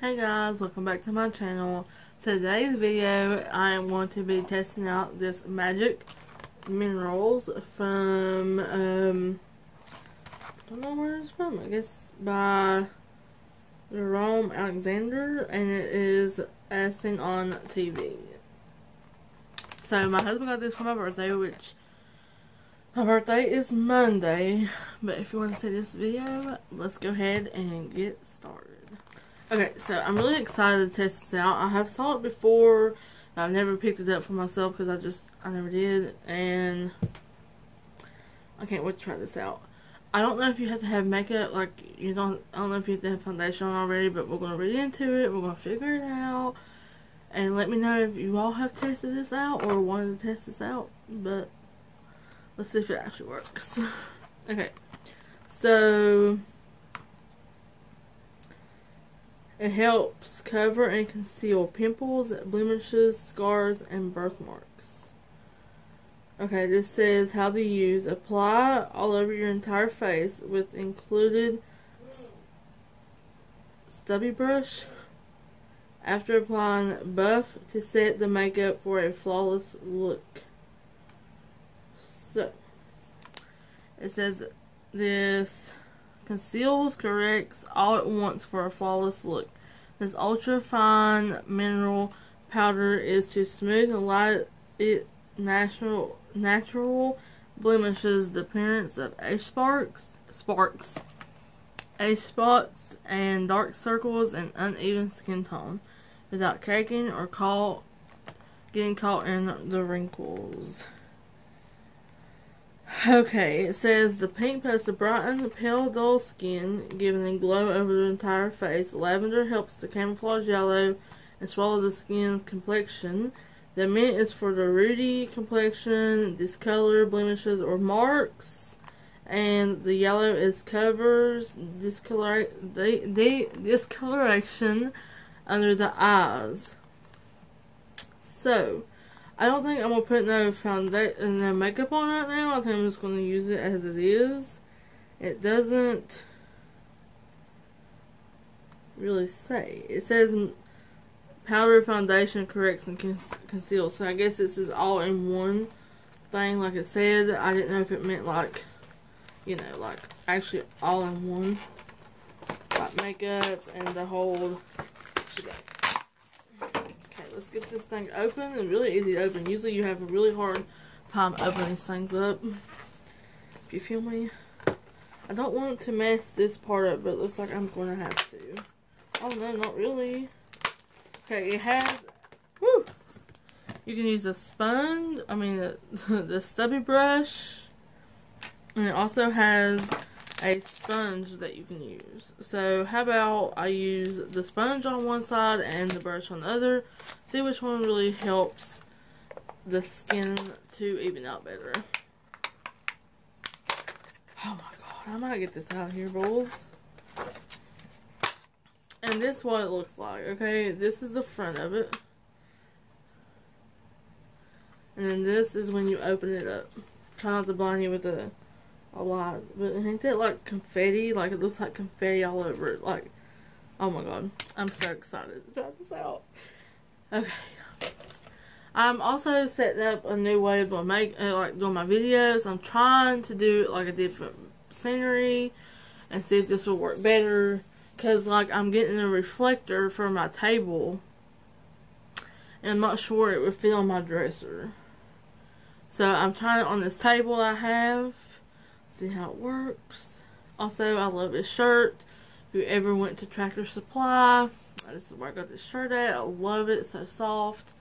Hey guys, welcome back to my channel. Today's video, I am going to be testing out this Magic Minerals from, um, I don't know where it's from, I guess by Jerome Alexander, and it is as seen on TV. So my husband got this for my birthday, which my birthday is Monday, but if you want to see this video, let's go ahead and get started. Okay, so I'm really excited to test this out. I have saw it before. I've never picked it up for myself because I just, I never did. And I can't wait to try this out. I don't know if you have to have makeup, like, you don't, I don't know if you have to have foundation on already, but we're going to read into it. We're going to figure it out. And let me know if you all have tested this out or wanted to test this out. But let's see if it actually works. okay, so it helps cover and conceal pimples, blemishes, scars, and birthmarks. Okay, this says how to use. Apply all over your entire face with included stubby brush. After applying, buff to set the makeup for a flawless look. So, it says this Conceals, corrects all at once for a flawless look. This ultra fine mineral powder is to smooth and light it natural natural blemishes the appearance of age sparks sparks age spots and dark circles and uneven skin tone without caking or caught getting caught in the wrinkles. Okay, it says the pink supposed to brighten the pale, dull skin, giving a glow over the entire face. Lavender helps to camouflage yellow and swallow the skin's complexion. The mint is for the ruddy complexion, discolor, blemishes, or marks. And the yellow is covers discolor discoloration under the eyes. So, I don't think I'm gonna put no foundation, no makeup on right now. I think I'm just gonna use it as it is. It doesn't really say. It says powder foundation corrects and conceals. So I guess this is all in one thing, like it said. I didn't know if it meant like, you know, like actually all in one, like makeup and the whole let's get this thing open. It's really easy to open. Usually you have a really hard time opening these things up. If you feel me. I don't want to mess this part up, but it looks like I'm going to have to. Oh no, not really. Okay, it has, whoo! You can use a sponge, I mean the, the stubby brush. And it also has a sponge that you can use. So how about I use the sponge on one side and the brush on the other. See which one really helps the skin to even out better. Oh my god, I might get this out here, boys. And this is what it looks like, okay? This is the front of it. And then this is when you open it up. Try not to blind you with the a lot. But ain't that like confetti? Like it looks like confetti all over it. Like, oh my god. I'm so excited to try this out. Okay. I'm also setting up a new way of make, uh, like doing my videos. I'm trying to do like a different scenery and see if this will work better. Cause like I'm getting a reflector for my table and I'm not sure it would fit on my dresser. So I'm trying it on this table I have see how it works. Also, I love this shirt. If you ever went to Tractor Supply, this is where I got this shirt at. I love it. It's so soft.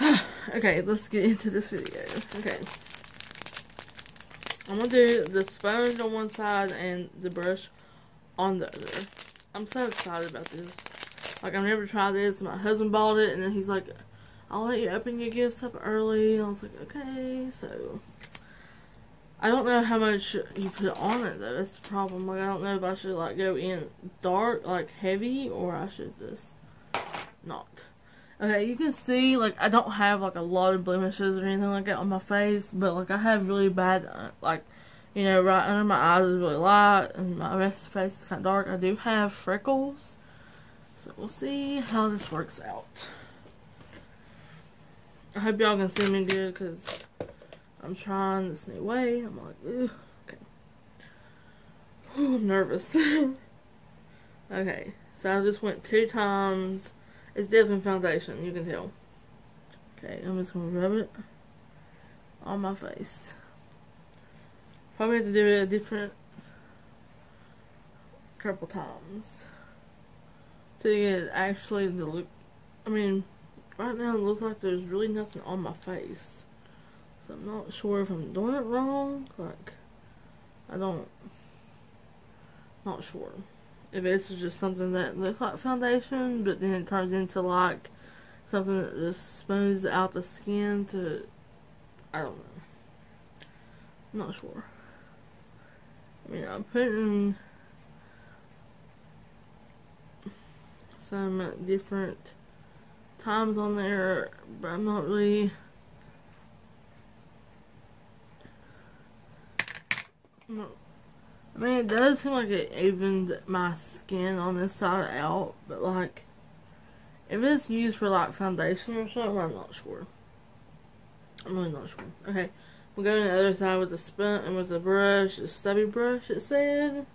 okay, let's get into this video. Okay. I'm going to do the sponge on one side and the brush on the other. I'm so excited about this. Like, I've never tried this. My husband bought it, and then he's like, I'll let you open your gifts up early. And I was like, okay. So, I don't know how much you put on it though. That's the problem. Like I don't know if I should like go in dark, like heavy, or I should just not. Okay, you can see like I don't have like a lot of blemishes or anything like that on my face, but like I have really bad uh, like you know right under my eyes is really light and my rest of the face is kind of dark. I do have freckles, So we'll see how this works out. I hope y'all can see me good because I'm trying this new way. I'm like, Ugh. okay. I'm nervous. okay, so I just went two times. It's definitely foundation, you can tell. Okay, I'm just gonna rub it on my face. Probably have to do it a different couple times to get actually the look. I mean, right now it looks like there's really nothing on my face. So I'm not sure if I'm doing it wrong. Like, I don't, not sure. If this is just something that looks like foundation, but then it turns into like something that just smooths out the skin to, I don't know. I'm not sure. I mean, I'm putting some different times on there, but I'm not really. I mean, it does seem like it evened my skin on this side out, but like, if it's used for like foundation or something, I'm not sure. I'm really not sure. Okay, we'll go to the other side with the spun and with the brush, the stubby brush. It said.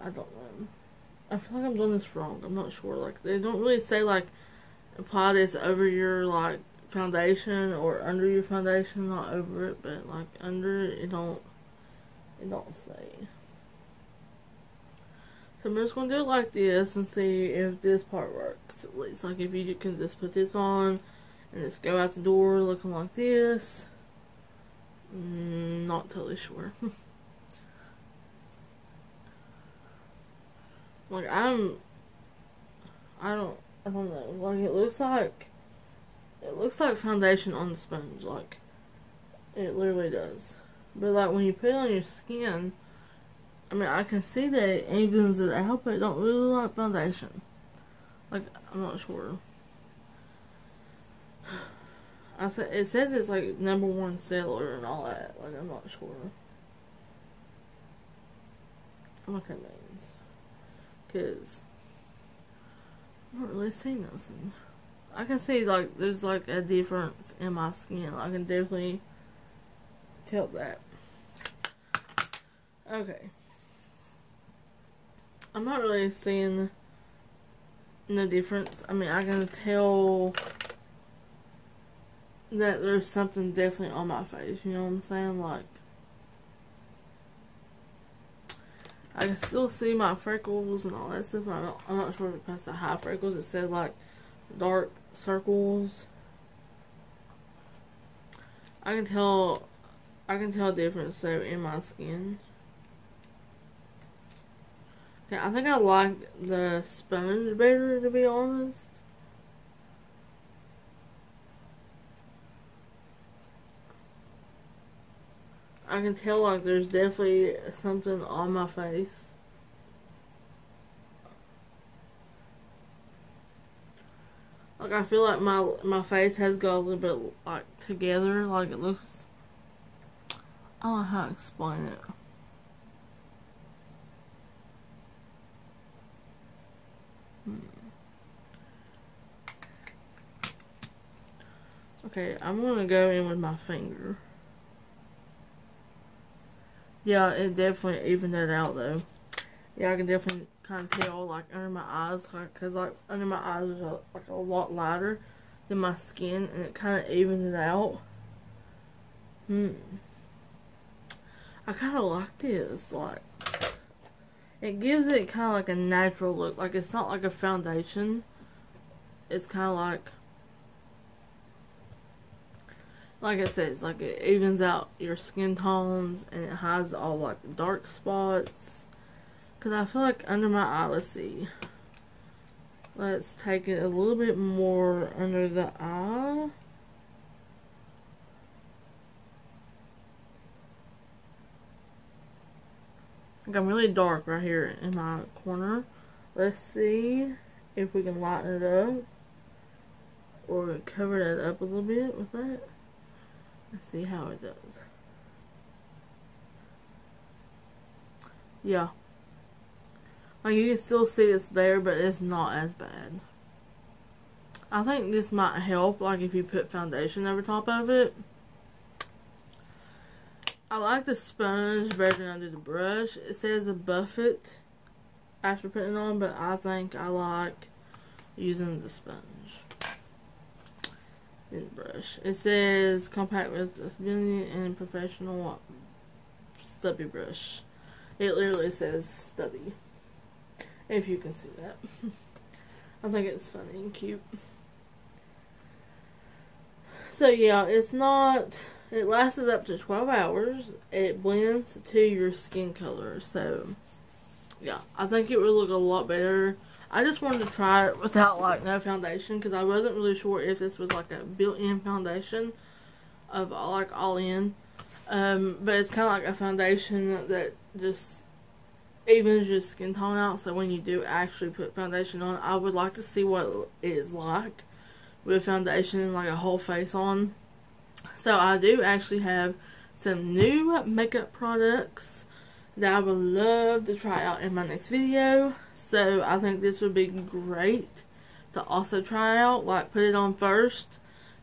I don't know. I feel like I'm doing this wrong. I'm not sure. Like they don't really say like apply this over your like foundation or under your foundation, not over it, but like under it, it don't it don't say. So I'm just gonna do it like this and see if this part works. At least like if you can just put this on and just go out the door looking like this. Mm, not totally sure. Like I'm, I don't, I don't know. Like it looks like, it looks like foundation on the sponge. Like it literally does. But like when you put it on your skin, I mean I can see that it evens it out, but it don't really look like foundation. Like I'm not sure. I said it says it's like number one seller and all that. Like I'm not sure. What that means. Cause I don't really see nothing. I can see like there's like a difference in my skin. I can definitely tell that. Okay. I'm not really seeing no difference. I mean, I can tell that there's something definitely on my face. You know what I'm saying? Like, I can still see my freckles and all that stuff. I'm not, I'm not sure if it past the high freckles. It says like dark circles. I can tell, I can tell a difference so in my skin. Okay, I think I like the sponge better to be honest. I can tell like there's definitely something on my face. Like I feel like my my face has got a little bit like together, like it looks. I don't know how to explain it. Hmm. Okay, I'm gonna go in with my finger. Yeah, it definitely evened that out though. Yeah, I can definitely kind of tell like under my eyes, cause like under my eyes is a, like a lot lighter than my skin, and it kind of evened it out. Hmm. I kind of like this, like it gives it kind of like a natural look. Like it's not like a foundation. It's kind of like like I said, it's like it evens out your skin tones and it hides all like dark spots. Cause I feel like under my eye, let's see. Let's take it a little bit more under the eye. Like I'm really dark right here in my corner. Let's see if we can lighten it up. Or cover that up a little bit with that. Let's see how it does. Yeah. Like you can still see it's there, but it's not as bad. I think this might help, like if you put foundation over top of it. I like the sponge version under the brush. It says a buff it after putting on, but I think I like using the sponge in the brush. It says compact with resistability and professional stubby brush. It literally says stubby. If you can see that. I think it's funny and cute. So yeah, it's not it lasts up to 12 hours. It blends to your skin color. So, yeah, I think it would look a lot better. I just wanted to try it without, like, no foundation because I wasn't really sure if this was, like, a built-in foundation of, like, all in. Um, but it's kind of like a foundation that just evens just skin tone out. So when you do actually put foundation on, I would like to see what it is like with foundation, like a whole face on so I do actually have some new makeup products that I would love to try out in my next video. So I think this would be great to also try out. Like put it on first.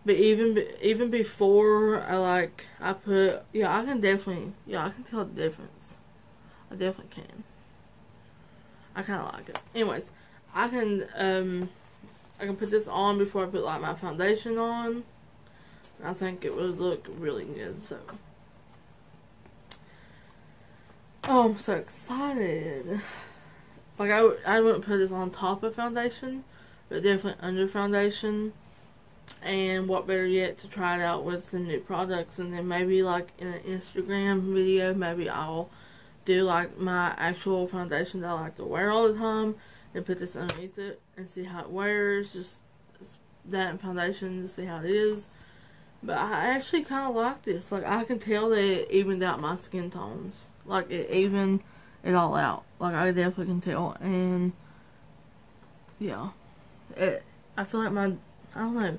But even even before I like I put yeah I can definitely yeah I can tell the difference. I definitely can. I kind of like it. Anyways, I can um I can put this on before I put like my foundation on. I think it would look really good, so. Oh, I'm so excited. Like, I, I wouldn't put this on top of foundation, but definitely under foundation. And what better yet to try it out with some new products. And then maybe, like, in an Instagram video, maybe I'll do, like, my actual foundation that I like to wear all the time. And put this underneath it and see how it wears. Just, that foundation to see how it is. But I actually kind of like this. Like, I can tell that it evened out my skin tones. Like, it evened it all out. Like, I definitely can tell. And, yeah. It, I feel like my, I don't know.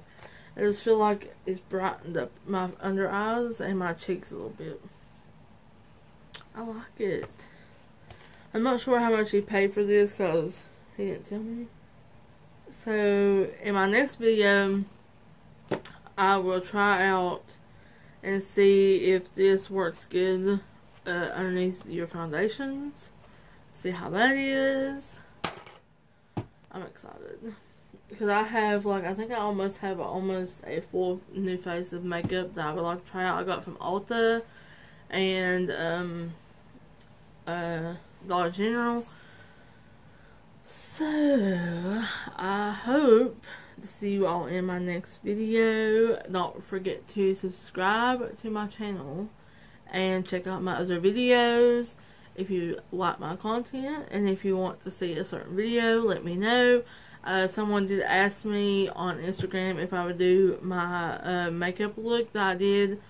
I just feel like it's brightened up my under eyes and my cheeks a little bit. I like it. I'm not sure how much he paid for this because he didn't tell me. So, in my next video, I will try out and see if this works good uh, underneath your foundations. See how that is. I'm excited. Because I have, like, I think I almost have almost a full new face of makeup that I would like to try out. I got from Ulta and um, uh, Dollar General. So, I hope to see you all in my next video. Don't forget to subscribe to my channel and check out my other videos if you like my content and if you want to see a certain video let me know uh, someone did ask me on Instagram if I would do my uh, makeup look that I did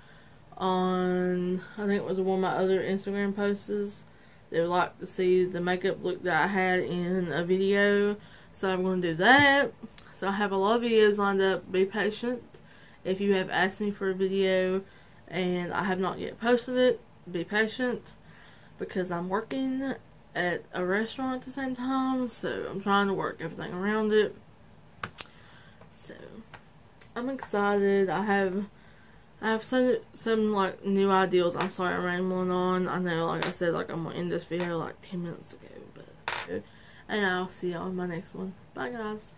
on I think it was one of my other Instagram posts they would like to see the makeup look that I had in a video so I'm going to do that so I have a lot of videos lined up. Be patient. If you have asked me for a video and I have not yet posted it, be patient because I'm working at a restaurant at the same time. So I'm trying to work everything around it. So I'm excited. I have I have some some like new ideas. I'm sorry I'm rambling on. I know like I said like I'm gonna end this video like 10 minutes ago, but and I'll see y'all in my next one. Bye guys.